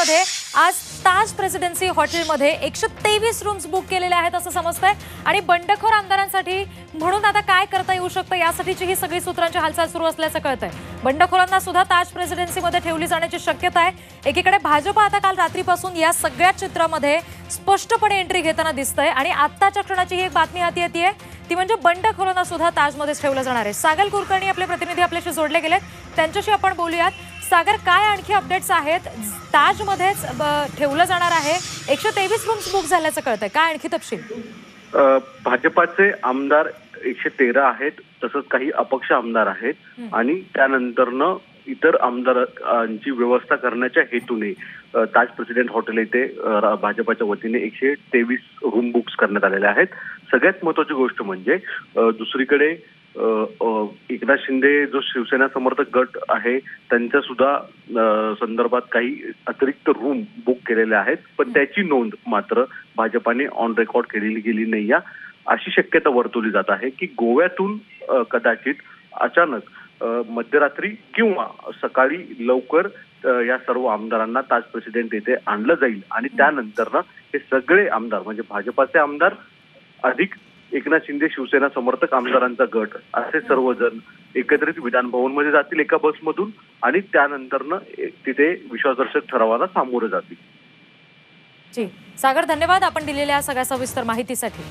मुंबईमध्ये आज ताज प्रेसिडेन्सी हॉटेलमध्ये एकशे तेवीस रूम्स बुक केलेले आहेत असं समजतंय. आणि बंडखोर आमदारांसाठी म्हणून आता काय करता येऊ शकतं यासाठीची ही सगळी सूत्रांची हालचाल सुरू असल्याचं कळतंय. बंडखोरांना सुद्धा ताज प्रेसिडेन्सीमध्ये ठेवली जाण्याची शक्यता आहे. एकीकडे भाजप आता काल रात्रीपासून या सगळ्या चित्रामध्ये स्पष्टपणे एंट्री घेताना दिसतंय. आणि आत्ताच्या क्षणाची ही एक बातमी हाती येते ती म्हणजे बंडखोरांना सुद्धा ताजमध्येच ठेवलं जाणार आहे. सागल कुलकर्णी आपले प्रतिनिधी आपल्याशी जोडले गेलेत. त्यांच्याशी आपण बोलूयात. सागर काय आणखी अपडेट्स आहेत? ताजमध्येच ठेवलं जाणार आहे. एकशे तेवीस रूम्स बुक झाल्याचं कळतंय. काय आणखी तपशील? भाजपाचे आमदार एकशे तेरा आहेत तसंच काही अपक्ष आमदार आहेत. आणि त्यानंतरनं इतर आमदारांची व्यवस्था करण्याच्या हेतूने ताज प्रेसिडेंट हॉटेल येथे भाजपाच्या वतीने एकशे तेवीस रूम बुक्स करण्यात आलेल्या आहेत. सगळ्यात महत्वाची गोष्ट म्हणजे दुसरीकडे एकनाथ शिंदे जो शिवसेना समर्थक गट आहे त्यांच्या सुद्धा संदर्भात काही अतिरिक्त रूम बुक केलेल्या आहेत. पण त्याची नोंद मात्र भाजपाने ऑन रेकॉर्ड केलेली गेली नाही या अशी शक्यता वर्तवली जात आहे की गोव्यातून कदाचित अचानक मध्यरात्री किंवा सकाळी लवकर या सर्व आमदारांना ताज प्रेसिडेंट येथे आणलं जाईल. आणि त्यानंतर ना हे सगळे आमदार म्हणजे भाजपाचे आमदार अधिक एकनाथ शिंदे शिवसेना समर्थक आमदारांचा गट असे सर्वजण एकत्रित विधान भवनमध्ये जातील एका बसमधून आणि त्यानंतरनं तिथे विश्वासदर्शक ठरावाला सामोरं जातील. जी. सागर धन्यवाद आपण दिलेल्या सगळ्या सविस्तर माहितीसाठी.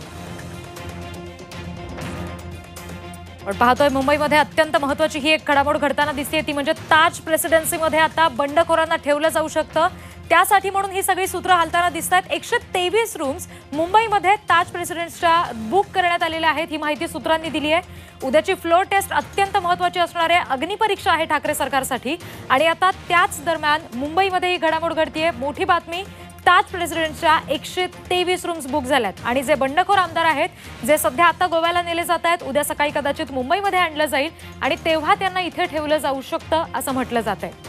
पण पाहतोय मुंबईमध्ये अत्यंत महत्वाची ही एक घडामोड घडताना दिसते ती म्हणजे ताज प्रेसिडेन्सीमध्ये आता बंडखोरांना ठेवलं जाऊ शकतं. त्यासाठी म्हणून ही सगळी सूत्र हालताना दिसत आहेत एकशे तेवीस रूम्स मुंबईमध्ये ताज प्रेसिडेंट्सच्या बुक करण्यात आलेल्या आहेत. ही माहिती सूत्रांनी दिली आहे. उद्याची फ्लोर टेस्ट अत्यंत महत्वाची आहे. अग्निपरीक्षा आहे ठाकरे सरकारसाठी. आणि आता त्याच दरम्यान मुंबईमध्ये ही घडामोड घडतीये. मोठी बातमी ताज प्रेसिडेंटच्या एकशे तेवीस रूम्स बुक झाल्यात. आणि जे बंडखोर आमदार आहेत जे सध्या आता गोव्याला नेले जात आहेत उद्या सकाळी कदाचित मुंबईमध्ये आणलं जाईल आणि तेव्हा त्यांना इथे ठेवलं जाऊ शकतं असं म्हटलं जात आहे